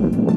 you